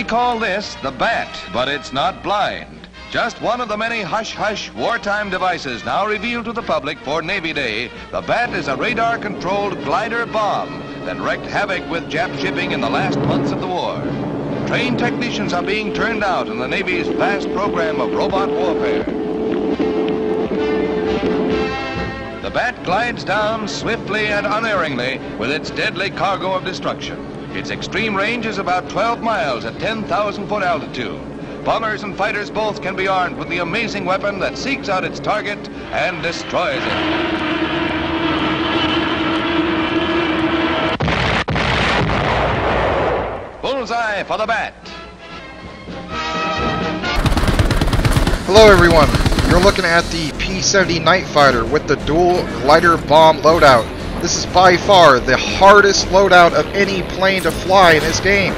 They call this the Bat, but it's not blind. Just one of the many hush-hush wartime devices now revealed to the public for Navy Day, the Bat is a radar-controlled glider bomb that wreaked havoc with Jap shipping in the last months of the war. Trained technicians are being turned out in the Navy's vast program of robot warfare. The Bat glides down swiftly and unerringly with its deadly cargo of destruction. Its extreme range is about 12 miles at 10,000 foot altitude. Bombers and fighters both can be armed with the amazing weapon that seeks out its target and destroys it. Bullseye for the bat. Hello everyone, you're looking at the P-70 Night Fighter with the dual glider bomb loadout. This is by far the hardest loadout of any plane to fly in this game.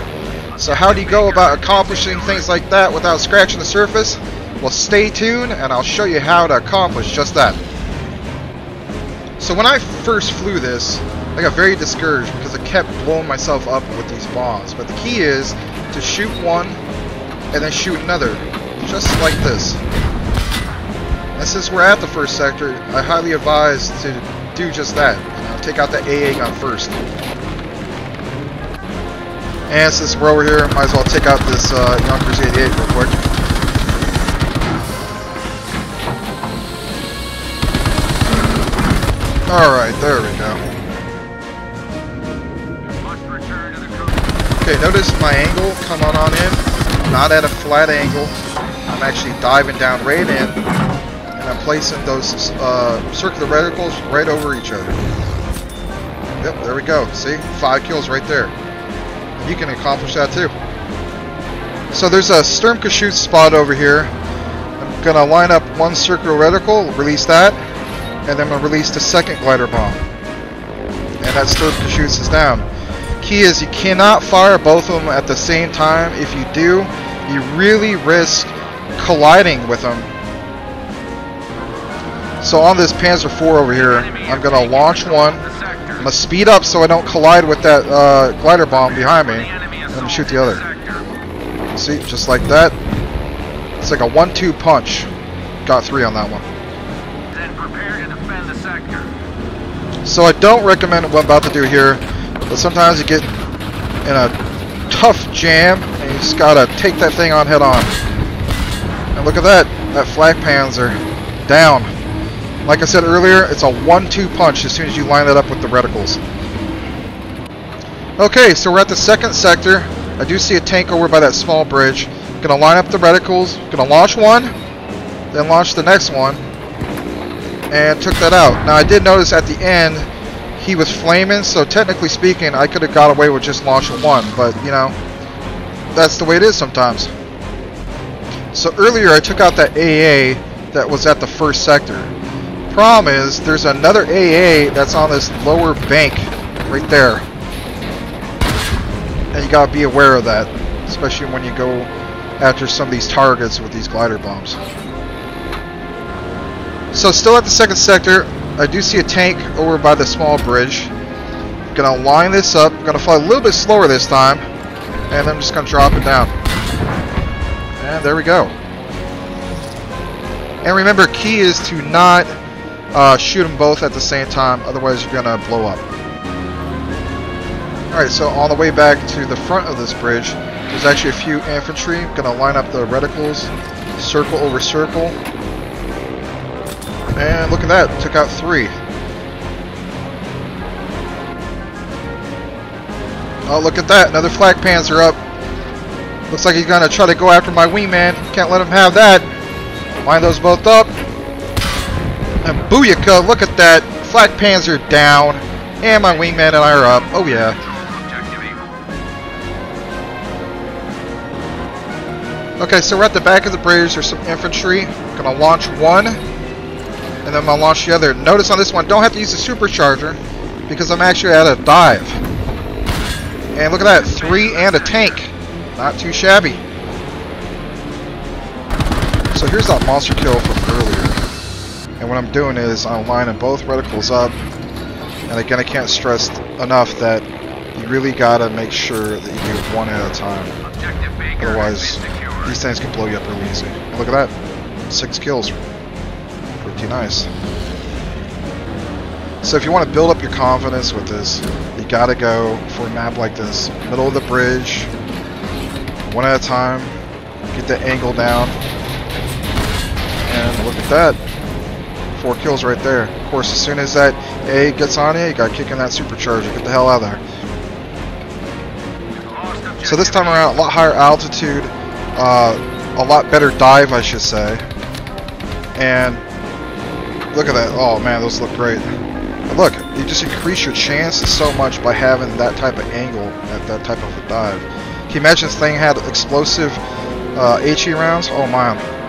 So how do you go about accomplishing things like that without scratching the surface? Well stay tuned and I'll show you how to accomplish just that. So when I first flew this, I got very discouraged because I kept blowing myself up with these bombs. But the key is to shoot one and then shoot another, just like this. And since we're at the first sector, I highly advise to do just that. Take out the AA gun first. And since we're over here, might as well take out this uh, Junkers 88 real quick. Alright, there we go. Okay, notice my angle coming on in, not at a flat angle. I'm actually diving down right in, and I'm placing those uh, circular reticles right over each other. Yep, there we go. See? Five kills right there. You can accomplish that too. So there's a Sturmgeschütz spot over here. I'm going to line up one circular reticle, release that, and then I'm going to release the second glider bomb. And that Sturmgeschütz is down key is you cannot fire both of them at the same time. If you do, you really risk colliding with them. So on this Panzer IV over here, I'm going to launch one. I'm to speed up so I don't collide with that uh, glider bomb behind me. And then shoot the other. See, just like that. It's like a one-two punch. Got three on that one. So I don't recommend what I'm about to do here. But sometimes you get in a tough jam and you just gotta take that thing on head on. And look at that, that flak panzer down. Like I said earlier, it's a one-two punch as soon as you line it up with the reticles. Okay, so we're at the second sector. I do see a tank over by that small bridge. Gonna line up the reticles, gonna launch one, then launch the next one, and took that out. Now I did notice at the end he was flaming, so technically speaking, I could have got away with just launching one, but, you know, that's the way it is sometimes. So earlier I took out that AA that was at the first sector. Problem is, there's another AA that's on this lower bank right there. And you gotta be aware of that, especially when you go after some of these targets with these glider bombs. So still at the second sector, I do see a tank over by the small bridge. Gonna line this up. Gonna fly a little bit slower this time. And I'm just gonna drop it down. And there we go. And remember, key is to not uh, shoot them both at the same time, otherwise you're gonna blow up. Alright, so on the way back to the front of this bridge, there's actually a few infantry. Gonna line up the reticles, circle over circle, and look at that, took out three. Oh, look at that, another flak panzer up. Looks like he's gonna try to go after my wingman. Can't let him have that. Line those both up. And booyaka, look at that. Flak panzer down. And my wingman and I are up. Oh yeah. Okay, so we're at the back of the bridge. There's some infantry. Gonna launch one and then I'm to launch the other. Notice on this one, don't have to use the supercharger because I'm actually at a dive. And look at that, three and a tank. Not too shabby. So here's that monster kill earlier. And what I'm doing is I'm lining both reticles up. And again, I can't stress enough that you really got to make sure that you do one at a time. Otherwise, these things can blow you up really easy. And look at that. Six kills. Pretty nice. So if you want to build up your confidence with this, you gotta go for a map like this. Middle of the bridge, one at a time, get the angle down, and look at that. Four kills right there. Of course, as soon as that A gets on you, you gotta kick in that supercharger. Get the hell out of there. So this time around, a lot higher altitude, uh, a lot better dive, I should say. And look at that. Oh man, those look great. Look, you just increase your chances so much by having that type of angle at that type of a dive. Can you imagine this thing had explosive uh, HE rounds? Oh man.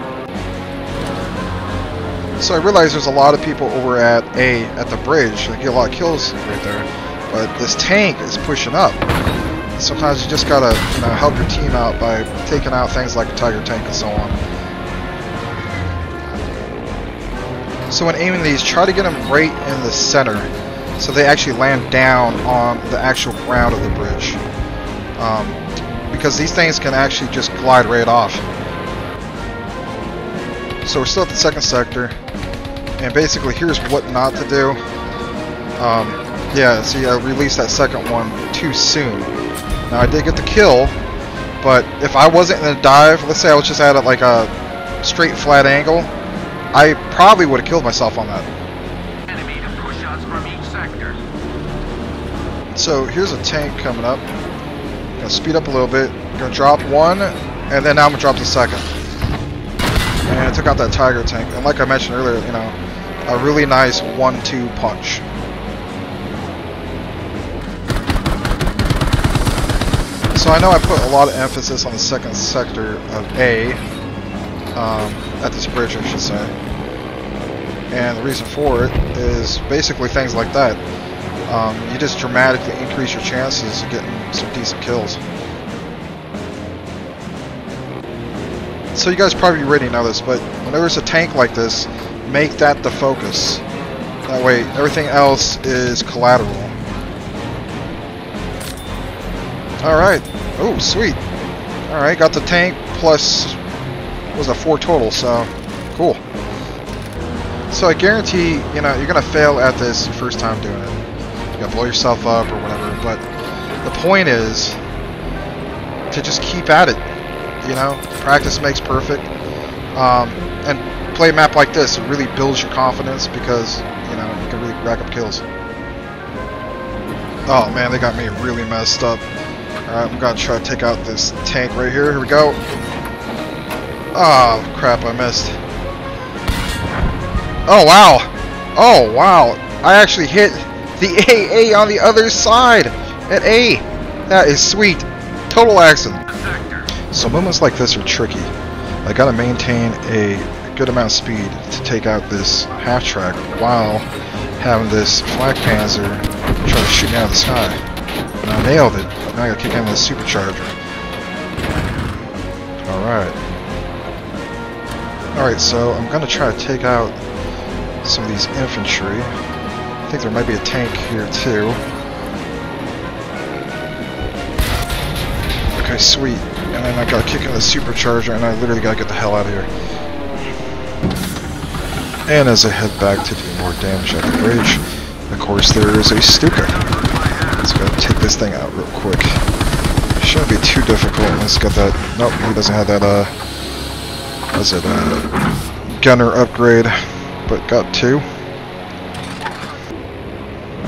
So I realize there's a lot of people over at A at the bridge. They get a lot of kills right there. But this tank is pushing up. Sometimes you just gotta, you know, help your team out by taking out things like a Tiger tank and so on. So when aiming these, try to get them right in the center so they actually land down on the actual ground of the bridge. Um, because these things can actually just glide right off. So we're still at the second sector, and basically here's what not to do. Um, yeah, see, I released that second one too soon. Now I did get the kill, but if I wasn't in a dive, let's say I was just at a, like a straight flat angle, I probably would have killed myself on that. Enemy to push us from each sector. So here's a tank coming up. Gonna speed up a little bit. Gonna drop one, and then now I'm gonna drop the second. Took out that tiger tank. And like I mentioned earlier, you know, a really nice one-two punch. So I know I put a lot of emphasis on the second sector of A, um, at this bridge I should say. And the reason for it is basically things like that. Um, you just dramatically increase your chances of getting some decent kills. So you guys probably already know this, but whenever there's a tank like this, make that the focus. That way, everything else is collateral. Alright. Oh, sweet. Alright, got the tank plus, was a 4 total, so cool. So I guarantee, you know, you're going to fail at this your first time doing it. You're going to blow yourself up or whatever, but the point is to just keep at it. You know, practice makes perfect. Um, and play a map like this, it really builds your confidence because, you know, you can really rack up kills. Oh man, they got me really messed up. Alright, I'm gonna try to take out this tank right here. Here we go. Oh, crap, I missed. Oh, wow. Oh, wow. I actually hit the AA on the other side at A. That is sweet. Total accident. So moments like this are tricky. I gotta maintain a good amount of speed to take out this half track while having this flak panzer try to shoot me out of the sky. And I nailed it. Now I gotta kick in a supercharger. Alright. Alright, so I'm gonna try to take out some of these infantry. I think there might be a tank here too. Okay, sweet. And then I got kicked kick in the supercharger and I literally gotta get the hell out of here. And as I head back to do more damage at the bridge, of course there is a Stuka. Let's go take this thing out real quick. Shouldn't be too difficult. Let's get that. Nope, he doesn't have that, uh. What's it, uh. Gunner upgrade, but got two.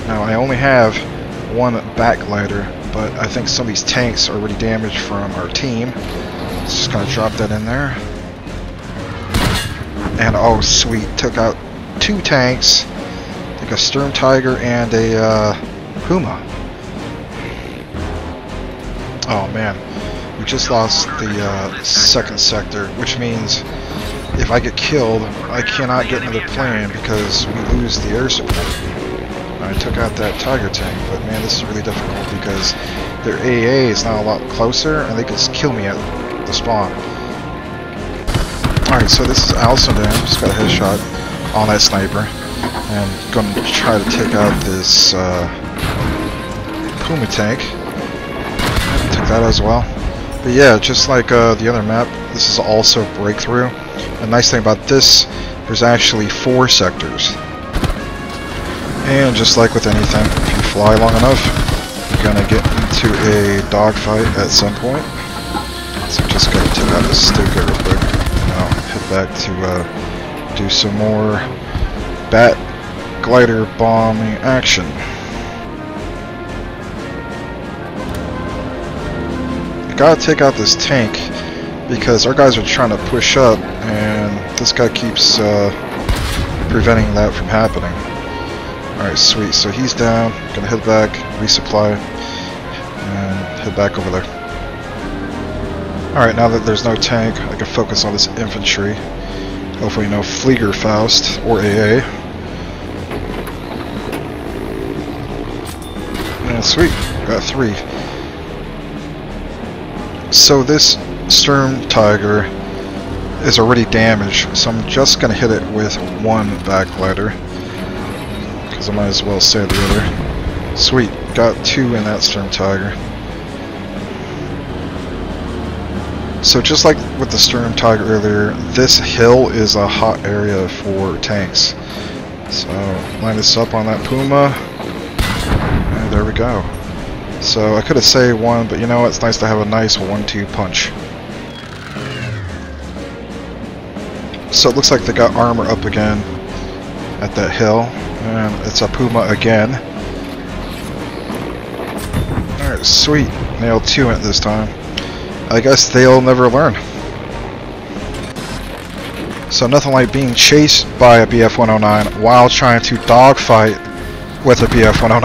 Now I only have one bat glider, but I think some of these tanks are already damaged from our team. Just gonna drop that in there. And oh sweet, took out two tanks. Like a Sturm Tiger and a uh, Puma. Oh man, we just lost the uh, second sector, which means if I get killed, I cannot get into the plane because we lose the air support. I took out that Tiger tank, but man, this is really difficult because their AA is now a lot closer, and they could just kill me at the spawn. Alright, so this is Al Sundan. Just got a headshot on that sniper. And going to try to take out this uh, Puma tank. Took that as well. But yeah, just like uh, the other map, this is also Breakthrough. The nice thing about this, there's actually four sectors. And just like with anything, if you fly long enough, you're gonna get into a dogfight at some point. So just gotta take out this Stuka real quick. I'll head back to uh, do some more bat glider bombing action. I gotta take out this tank because our guys are trying to push up and this guy keeps uh, preventing that from happening. Alright, sweet. So he's down. Gonna head back, resupply, and head back over there. Alright, now that there's no tank, I can focus on this infantry. Hopefully no Fliegerfaust or AA. And sweet, got three. So this Sturm Tiger is already damaged, so I'm just gonna hit it with one bat glider. Because I might as well save the other. Sweet, got two in that Sturm Tiger. So just like with the Sturm Tiger earlier, this hill is a hot area for tanks. So line this up on that Puma, and there we go. So I could have saved one, but you know? It's nice to have a nice one-two punch. So it looks like they got armor up again at that hill, and it's a Puma again. Alright, sweet. Nailed two it this time. I guess they'll never learn. So nothing like being chased by a BF-109 while trying to dogfight with a BF-109.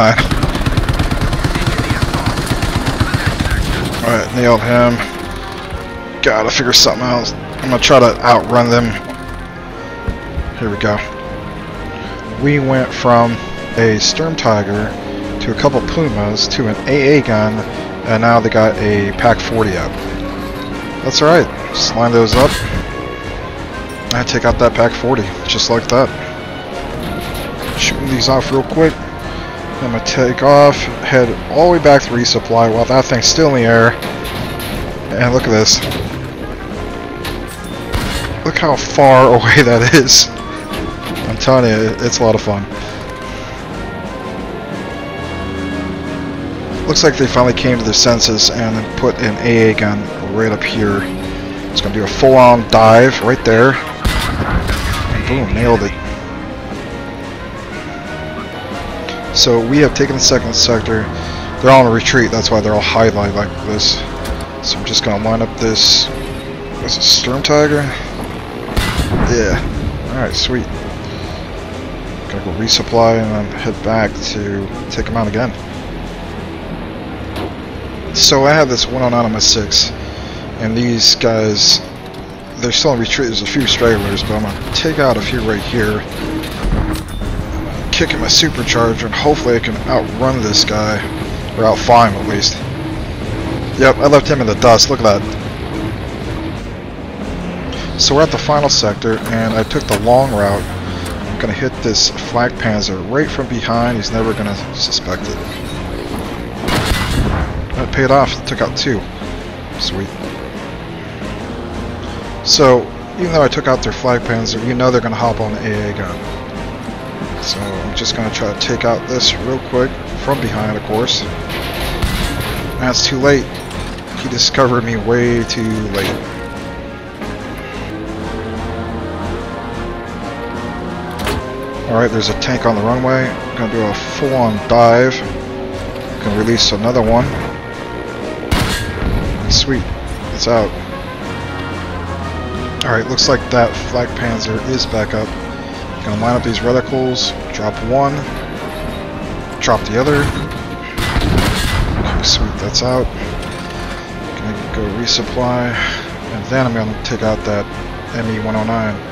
Alright, nailed him. Gotta figure something else. I'm gonna try to outrun them. Here we go. We went from a Sturm Tiger to a couple Pumas to an AA gun, and now they got a Pak 40 up. That's alright. Just line those up. And take out that Pak 40, just like that. Shooting these off real quick. I'm gonna take off, head all the way back to resupply while that thing's still in the air. And look at this. Look how far away that is. Telling you, it's a lot of fun. Looks like they finally came to their senses and put an AA gun right up here. It's gonna do a full-on dive right there. Boom, nailed it. So we have taken the second sector. They're all in retreat, that's why they're all highlighted like this. So I'm just gonna line up this. What's a Sturm Tiger? Yeah. Alright, sweet. Gotta go resupply and then head back to take them out again. So I have this 109 on my 6, and these guys, they're still in retreat. There's a few stragglers, but I'm gonna take out a few right here kicking my supercharger and hopefully I can outrun this guy. Or outfly him at least. Yep, I left him in the dust. Look at that. So we're at the final sector and I took the long route. Going to hit this flak panzer right from behind. He's never going to suspect it. That paid off. Took out two. Sweet. So, even though I took out their flak panzer, you know they're going to hop on the AA gun. So I'm just going to try to take out this real quick, from behind of course. That's too late. He discovered me way too late. Alright, there's a tank on the runway. I'm to do a full-on dive. Going to release another one. Sweet. It's out. Alright, looks like that flak panzer is back up. Gonna line up these reticles, drop one, drop the other. Okay, sweet, that's out. Gonna go resupply, and then I'm gonna take out that ME-109.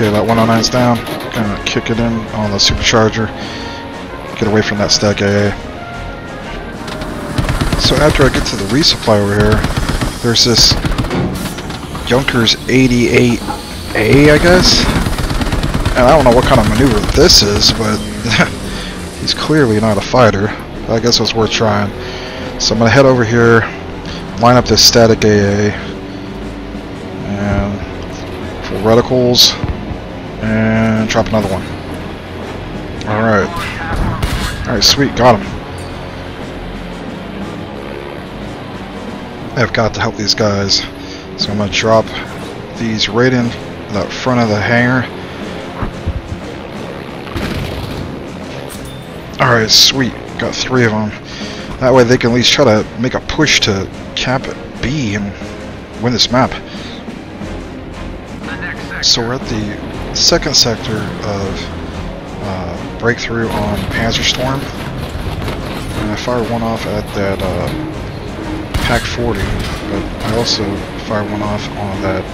Okay, that 109's down. Gonna kick it in on the supercharger. Get away from that stack AA. So after I get to the resupply over here, there's this Junkers 88A, I guess? And I don't know what kind of maneuver this is, but he's clearly not a fighter. I guess it was worth trying. So I'm to head over here, line up this static AA, and full reticles, drop another one. Alright. Alright, sweet, got him. I've got to help these guys. So I'm going to drop these right in the front of the hangar. Alright, sweet. Got three of them. That way they can at least try to make a push to cap B and win this map. So we're at the second sector of uh, breakthrough on Panzerstorm. And I fired one off at that uh, Pak 40, but I also fired one off on that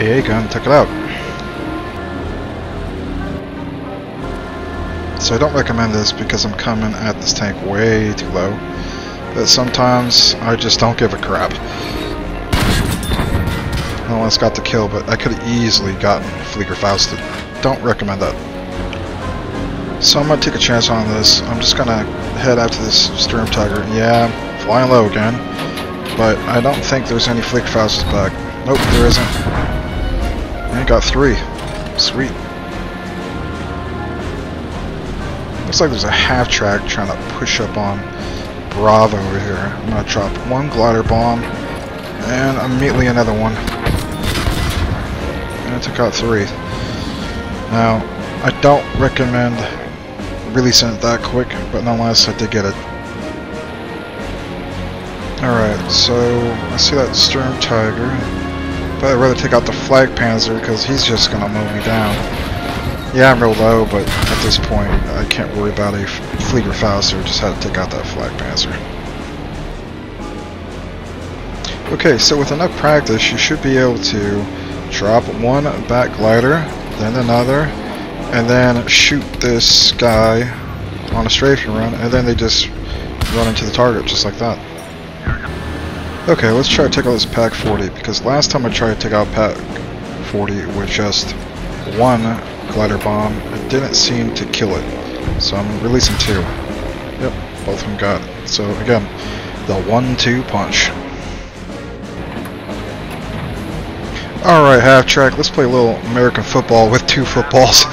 AA gun and took it out. So I don't recommend this because I'm coming at this tank way too low. But sometimes I just don't give a crap. I almost got the kill, but I could have easily gotten Flieger Fausted. Don't recommend that. So I'm going to take a chance on this. I'm just going to head after this Sturm Tiger. Yeah, I'm flying low again. But I don't think there's any Flieger Fausted back. Nope, there isn't. I got three. Sweet. Looks like there's a half track trying to push up on Bravo over here. I'm going to drop one glider bomb and immediately another one. I took out three. Now, I don't recommend releasing it that quick, but nonetheless, I did get it. Alright, so I see that Sturm Tiger, but I'd rather take out the Flak Panzer because he's just going to mow me down. Yeah, I'm real low, but at this point, I can't worry about a Flieger Fauster, just had to take out that Flak Panzer. Okay, so with enough practice, you should be able to drop one bat glider, then another, and then shoot this guy on a strafing run, and then they just run into the target just like that. Okay, let's try to take out this Pak 40, because last time I tried to take out Pak 40 with just one glider bomb, it didn't seem to kill it. So I'm releasing two. Yep, both of them got it. So again, the one-two punch. Alright, half track, let's play a little American football with two footballs.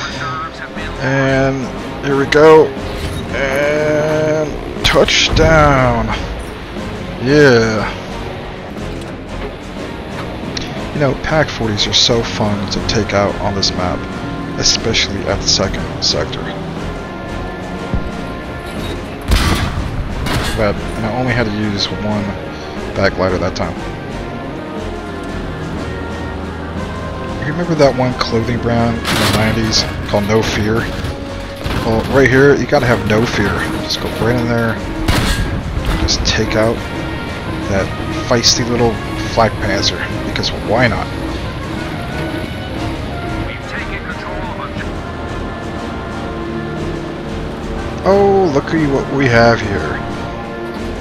And here we go. And touchdown. Yeah. You know, Pak 40s are so fun to take out on this map, especially at the second sector. But I only had to use one bat glider that time. You remember that one clothing brand in the 90s called No Fear? Well, right here, you gotta have no fear. Just go right in there, just take out that feisty little flak panzer, because why not? Oh, look at what we have here.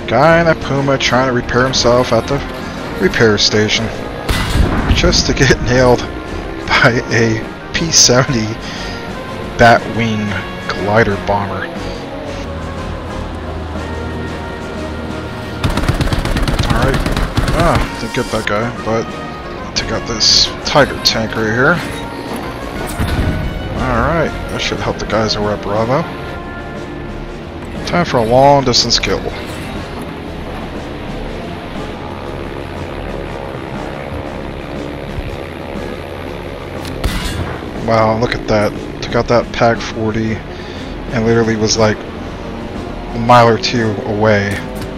Guy in a Puma trying to repair himself at the repair station. Just to get nailed by a P-70 Batwing glider bomber. Alright. Ah, didn't get that guy, but take out this Tiger tank right here. Alright, that should help the guys who are at Bravo. Time for a long distance kill. Wow, look at that. Took out that Pak 40 and literally was like a mile or two away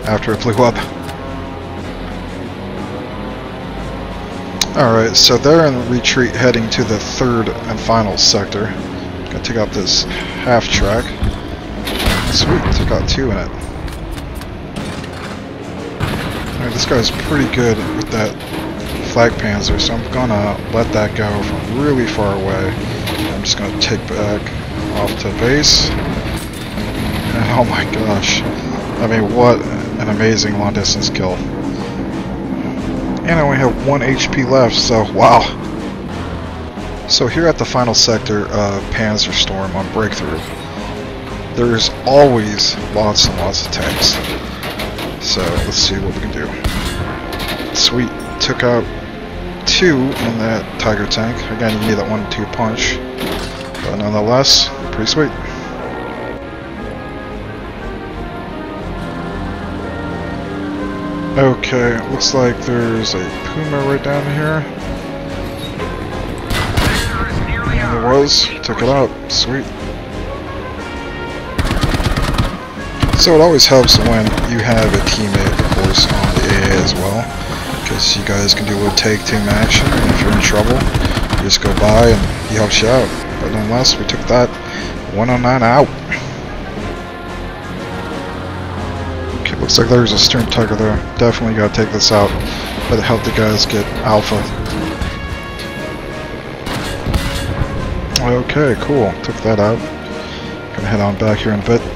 after it blew up. Alright, so they're in retreat heading to the third and final sector. Gotta take out this half track. Sweet, took out two in it. Alright, this guy's pretty good with that flak panzer, so I'm gonna let that go from really far away. I'm just gonna take back off to base. And oh my gosh. I mean, what an amazing long distance kill. And I only have 1 HP left, so wow. So here at the final sector of Panzer Storm on Breakthrough, there's always lots and lots of tanks. So let's see what we can do. Sweet, took out two in that Tiger tank. Again, you need that one two punch. But nonetheless, pretty sweet. Okay, looks like there's a Puma right down here. There was. Took it out. Sweet. So it always helps when you have a teammate, of course, on the AA as well. Because you guys can do a tag team action, and if you're in trouble, you just go by and he helps you out. But nonetheless, we took that 109 out. Okay, looks like there's a Sturm Tiger there. Definitely gotta take this out. Better help the guys get alpha. Okay, cool. Took that out. Gonna head on back here in a bit.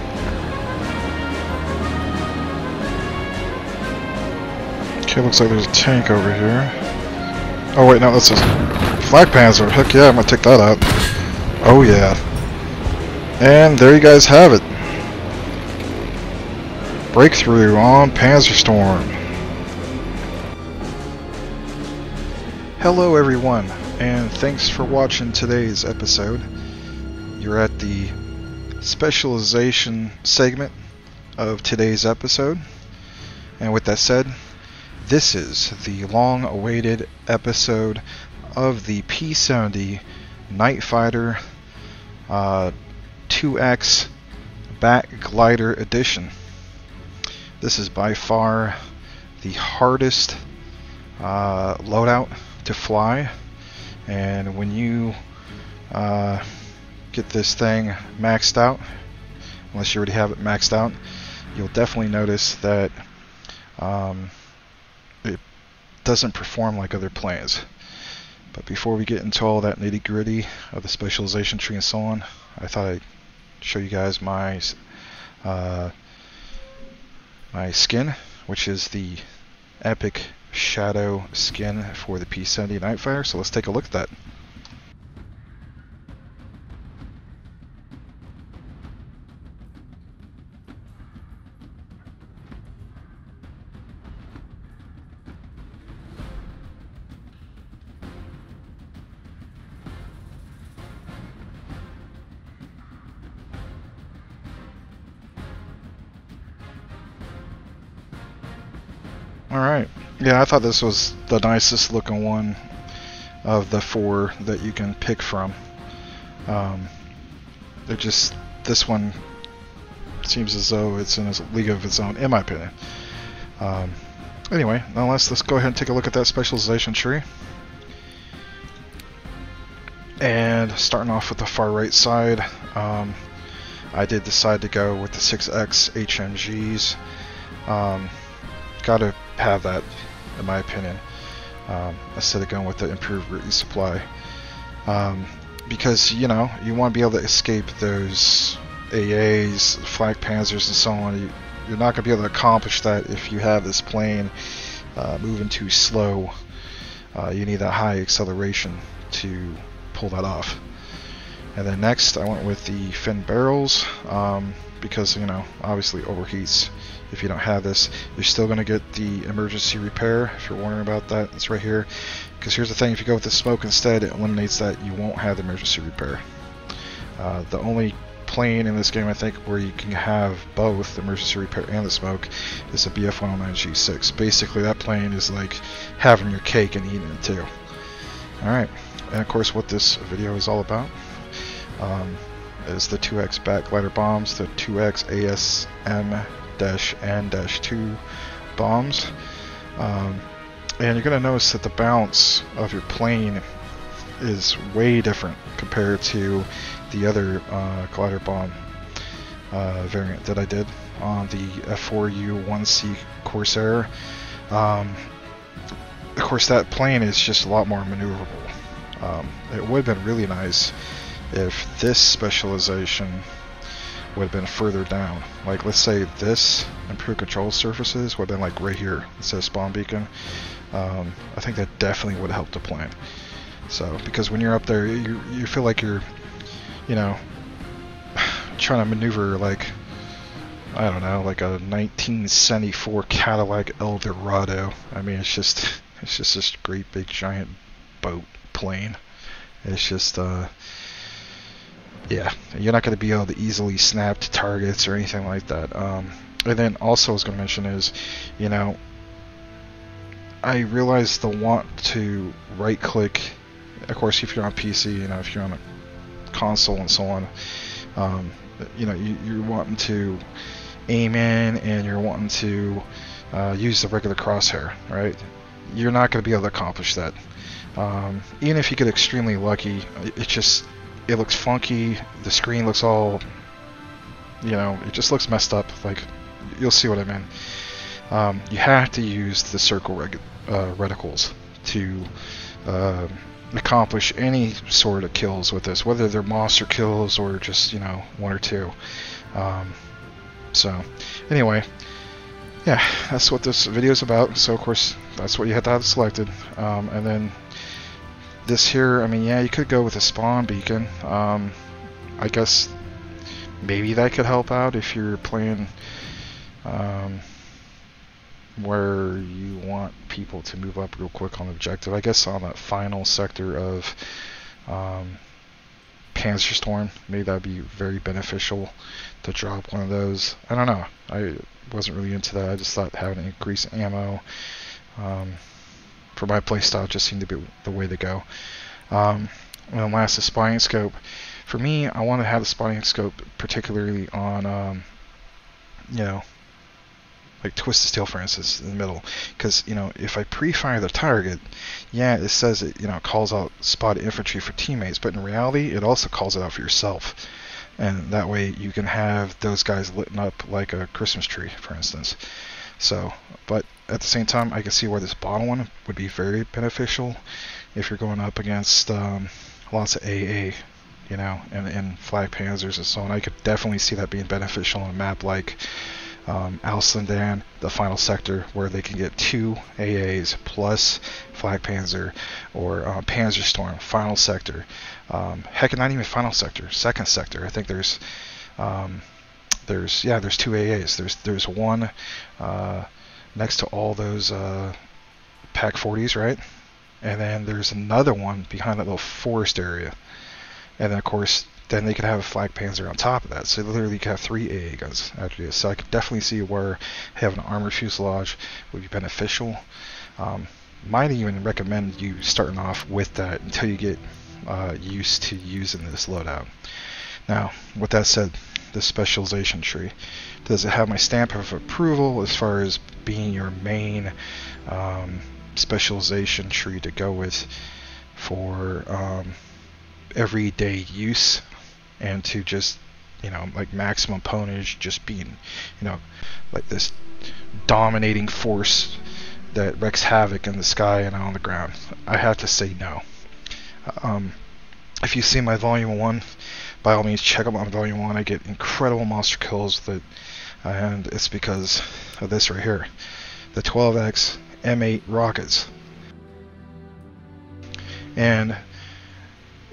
Okay, looks like there's a tank over here. Oh wait, no, that's a flak panzer. Heck yeah, I'm gonna take that out. Oh yeah. And there you guys have it. Breakthrough on Panzerstorm. Hello everyone, and thanks for watching today's episode. You're at the specialization segment of today's episode. And with that said, this is the long awaited episode of the P70 Night Fighter uh, 2X Bat Glider Edition. This is by far the hardest uh, loadout to fly, and when you uh, get this thing maxed out, unless you already have it maxed out, you'll definitely notice that um, doesn't perform like other planes. But before we get into all that nitty gritty of the specialization tree and so on, I thought I'd show you guys my uh, my skin, which is the Epic Shadow skin for the P70 Nightfire. So let's take a look at that. Alright. Yeah, I thought this was the nicest looking one of the four that you can pick from. Um, they're just, this one seems as though it's in a league of its own, in my opinion. Um, anyway, nonetheless, let's go ahead and take a look at that specialization tree. And starting off with the far right side, um, I did decide to go with the 6X HMGs. Um, gotta have that, in my opinion, um, instead of going with the improved supply, Um, because, you know, you want to be able to escape those AAs, flak panzers, and so on. You, you're not going to be able to accomplish that if you have this plane uh, moving too slow. Uh, you need that high acceleration to pull that off. And then next, I went with the fin barrels um, because, you know, obviously overheats if you don't have this. You're still going to get the emergency repair if you're wondering about that. It's right here. Because here's the thing, if you go with the smoke instead, it eliminates that. You won't have the emergency repair. Uh, the only plane in this game, I think, where you can have both the emergency repair and the smoke is a BF-109G6. Basically, that plane is like having your cake and eating it too. Alright, and of course what this video is all about um, is the 2X Bat Glider bombs, the 2X ASM-N-2 bombs. Um, and you're going to notice that the bounce of your plane is way different compared to the other uh, glider bomb uh, variant that I did on the F4U-1C Corsair. Um, of course, that plane is just a lot more maneuverable. Um, it would have been really nice if this specialization would have been further down. Like let's say this improved control surfaces would have been like right here instead of spawn beacon. Um, I think that definitely would have helped the plan. So because when you're up there, you you feel like you're, you know, trying to maneuver like I don't know, like a 1974 Cadillac Eldorado. I mean, it's just it's just this great big giant boat plane. It's just uh yeah, you're not going to be able to easily snap to targets or anything like that. Um, and then also I was going to mention is, you know, I realized the want to right click. Of course, if you're on PC, you know, if you're on a console and so on, um, you know, you, you're wanting to aim in and you're wanting to uh, use the regular crosshair, right? You're not going to be able to accomplish that. Um, even if you get extremely lucky, it just it looks funky. The screen looks all, you know, it just looks messed up. Like you'll see what I mean. Um, you have to use the circle uh, reticles to uh, accomplish any sort of kills with this, whether they're monster kills or just you know one or two. Um, so, anyway, yeah, that's what this video is about. So, of course, that's what you have to have selected. Um, and then this here, I mean, yeah, you could go with a spawn beacon. Um, I guess maybe that could help out if you're playing um, where you want people to move up real quick on the objective. I guess on that final sector of um, Panzerstorm, maybe that'd be very beneficial to drop one of those. I don't know. I wasn't really into that. I just thought having increased ammo um, for my playstyle just seemed to be the way to go. Um, and then last, the spotting scope. For me, I want to have the spotting scope particularly on, um, you know, like Twisted Steel, for instance, in the middle. Because, you know, if I pre-fire the target, yeah, it says it, you know, calls out spot infantry for teammates, but in reality, it also calls it out for yourself. And that way you can have those guys lit up like a Christmas tree, for instance. So, but at the same time, I can see where this bottom one would be very beneficial if you're going up against um, lots of AA, you know, and, and flak panzers and so on. I could definitely see that being beneficial on a map like um, Al Sundan, the final sector, where they can get two AAs plus Flak Panzer or uh, Panzerstorm, final sector. Um, heck, not even final sector, second sector. I think there's um, there's yeah, there's two AAs. There's there's one uh, next to all those uh, Pak 40s, right? And then there's another one behind that little forest area. And then of course then they could have a flak panzer on top of that. So literally you could have three AA guns after this. So I could definitely see where having an armored fuselage would be beneficial. Um, might even recommend you starting off with that until you get uh, used to using this loadout. Now, with that said, the specialization tree. Does it have my stamp of approval as far as being your main um, specialization tree to go with for um, everyday use and to just you know like maximum ponage just being you know like this dominating force that wreaks havoc in the sky and on the ground i have to say no um, if you see my volume 1 by all means check out my volume 1 i get incredible monster kills that and it's because of this right here the 12x m8 rockets and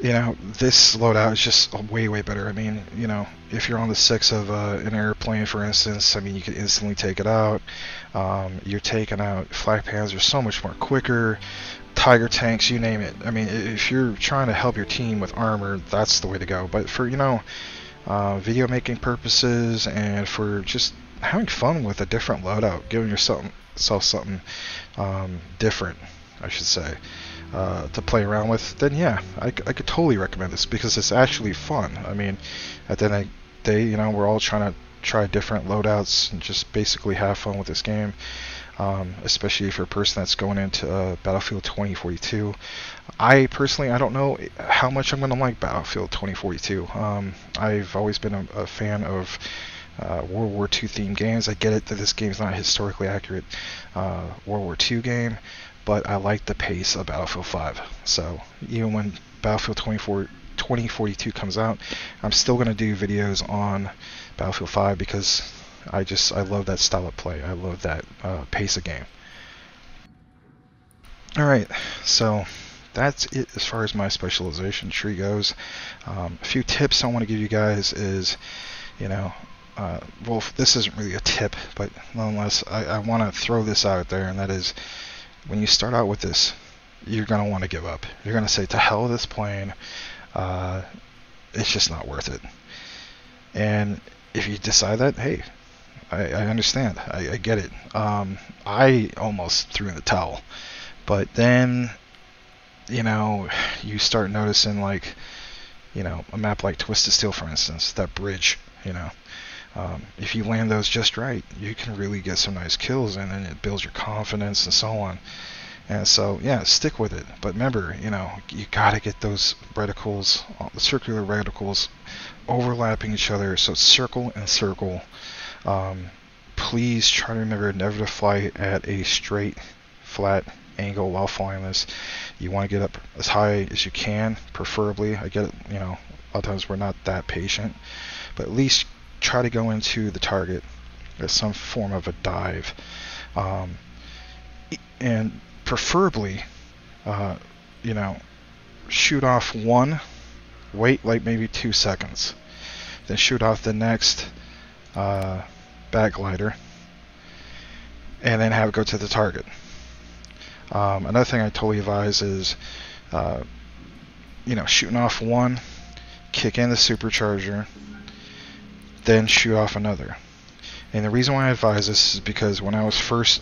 you know, this loadout is just way, way better. I mean, you know, if you're on the six of uh, an airplane, for instance, I mean, you can instantly take it out. Um, you're taking out flak panzers so much more quicker. Tiger tanks, you name it. I mean, if you're trying to help your team with armor, that's the way to go. But for, you know, uh, video making purposes and for just having fun with a different loadout, giving yourself something um, different, I should say uh, to play around with, then yeah, I, I could totally recommend this because it's actually fun. I mean, at the end of the day, you know, we're all trying to try different loadouts and just basically have fun with this game. Um, especially for a person that's going into uh, Battlefield 2042. I personally, I don't know how much I'm going to like Battlefield 2042. Um, I've always been a, a fan of uh, World War II themed games. I get it that this game's not historically accurate uh, World War II game, but I like the pace of Battlefield 5. So even when Battlefield 24 2042 comes out, I'm still going to do videos on Battlefield 5 because I just I love that style of play. I love that uh, pace of game. All right, so that's it as far as my specialization tree goes. Um, a few tips I want to give you guys is, you know, uh, well, this isn't really a tip, but nonetheless, I, I want to throw this out there, and that is, when you start out with this, you're going to want to give up. You're going to say, to hell with this plane. Uh, it's just not worth it. And if you decide that, hey, I, I understand. I, I, get it. Um, I almost threw in the towel. But then, you know, you start noticing, like, you know, a map like Twisted Steel, for instance, that bridge, you know. Um, if you land those just right, you can really get some nice kills, and then it builds your confidence and so on. And so, yeah, stick with it. But remember, you know, you got to get those reticles, uh, the circular reticles, overlapping each other. So circle and circle. Um, please try to remember never to fly at a straight, flat angle while flying this. You want to get up as high as you can, preferably. I get it, you know, a lot of times we're not that patient. But at least try to go into the target as some form of a dive. Um, and preferably, uh, you know, shoot off one, wait like maybe two seconds, then shoot off the next uh, glider, and then have it go to the target. Um, another thing I totally advise is, uh, you know, shooting off one, kick in the supercharger, then shoot off another. And the reason why I advise this is because when I was first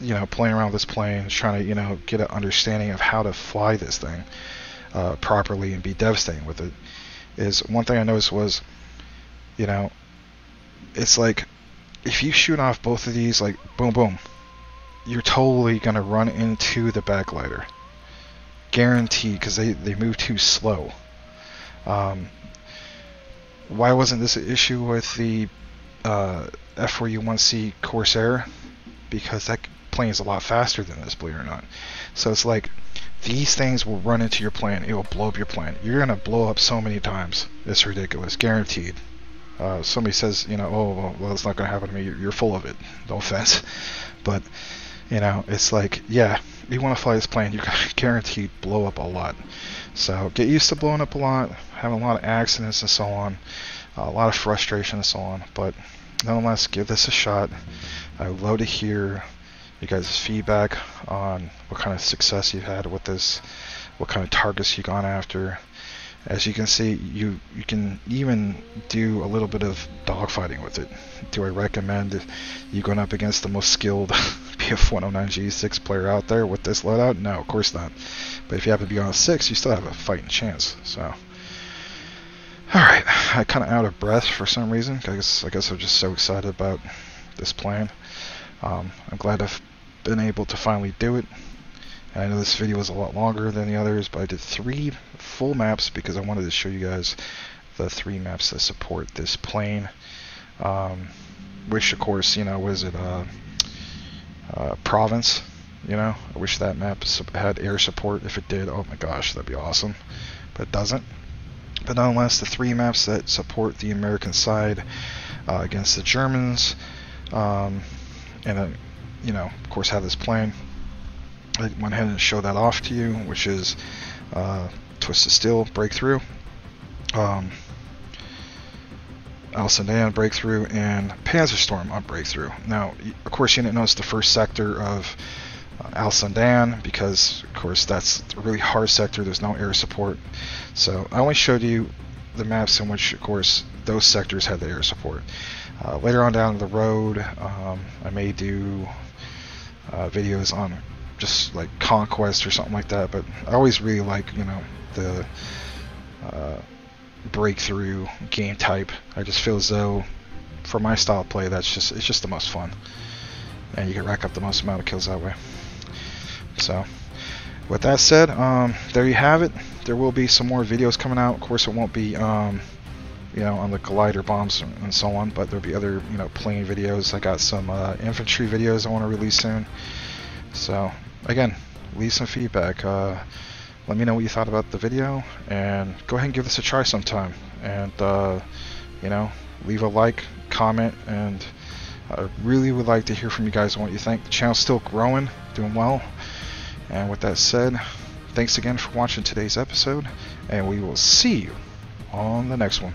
you know, playing around with this plane, trying to, you know, get an understanding of how to fly this thing uh, properly and be devastating with it, is one thing I noticed was, you know, it's like if you shoot off both of these, like boom, boom, you're totally gonna run into the bat glider, guaranteed, because they they move too slow. Um, why wasn't this an issue with the uh, F4U1C Corsair? Because that plane is a lot faster than this, believe it or not. So it's like these things will run into your plane. It will blow up your plane. You're gonna blow up so many times. It's ridiculous, guaranteed. Uh, somebody says, you know, oh, well, it's not gonna happen to me. You're, you're full of it. No offense, but you know, it's like, yeah, you want to fly this plane, you're guaranteed blow up a lot. So get used to blowing up a lot, having a lot of accidents and so on, a lot of frustration and so on. But nonetheless, give this a shot. I would love to hear you guys' feedback on what kind of success you've had with this, what kind of targets you've gone after. As you can see, you you can even do a little bit of dogfighting with it. Do I recommend you going up against the most skilled BF-109G6 player out there with this loadout? No, of course not. But if you happen to be on a 6, you still have a fighting chance. So, Alright, I kind of out of breath for some reason. I guess, I guess I'm just so excited about this plan. Um, I'm glad I've been able to finally do it. I know this video was a lot longer than the others, but I did three full maps because I wanted to show you guys the three maps that support this plane. Um, which, of course, you know, was it uh, uh, Province? You know, I wish that map had air support. If it did, oh my gosh, that'd be awesome. But it doesn't. But nonetheless, the three maps that support the American side uh, against the Germans, um, and uh, you know, of course, have this plane. I went ahead and showed that off to you, which is uh, Twisted Steel Breakthrough, um, Al Sundan Breakthrough, and Panzerstorm on Breakthrough. Now, of course, you didn't notice the first sector of uh, Al Sundan because, of course, that's a really hard sector. There's no air support. So I only showed you the maps in which, of course, those sectors had the air support. Uh, later on down the road, um, I may do uh, videos on just like conquest or something like that. But I always really like you know the uh, breakthrough game type. I just feel as though for my style of play, that's just it's just the most fun, and you can rack up the most amount of kills that way. So, with that said, um, there you have it. There will be some more videos coming out. Of course, it won't be. Um, you know, on the glider bombs and so on, but there'll be other, you know, plane videos. I got some uh, infantry videos I want to release soon. So, again, leave some feedback. Uh, let me know what you thought about the video, and go ahead and give this a try sometime. And uh, you know, leave a like, comment, and I really would like to hear from you guys on what you think. The channel's still growing, doing well. And with that said, thanks again for watching today's episode, and we will see you on the next one.